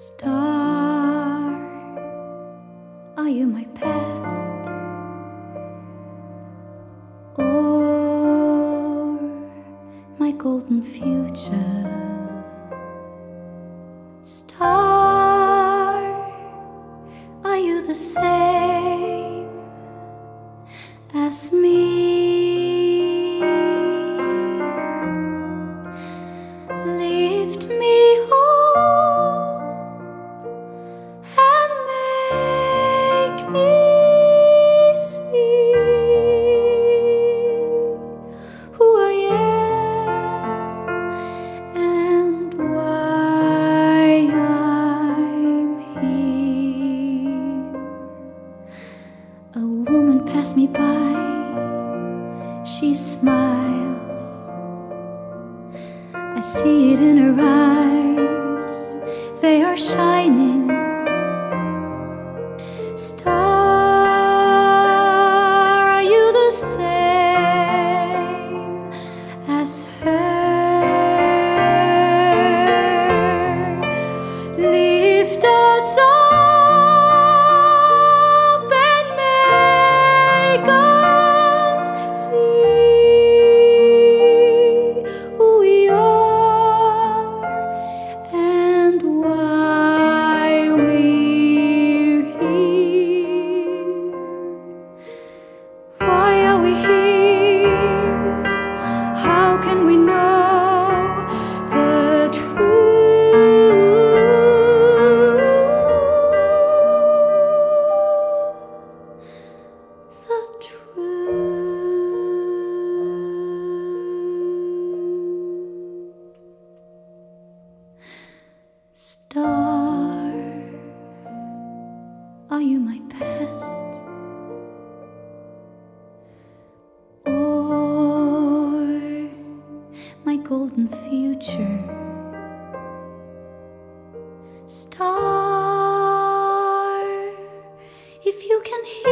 Star, are you my past? Or my golden future? Star, are you the same as me? Passed me by, she smiles. I see it in her eyes, they are shining. Star, are you my past? or my golden future. Star, if you can hear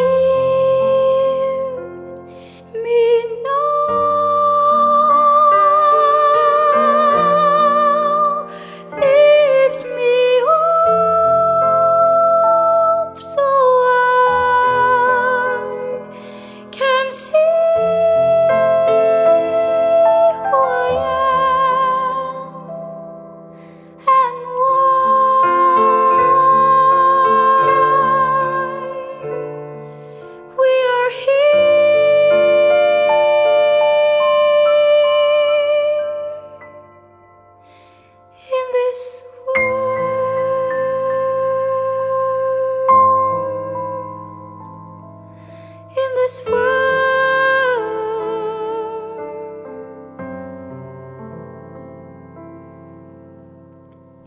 this world.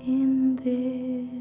In this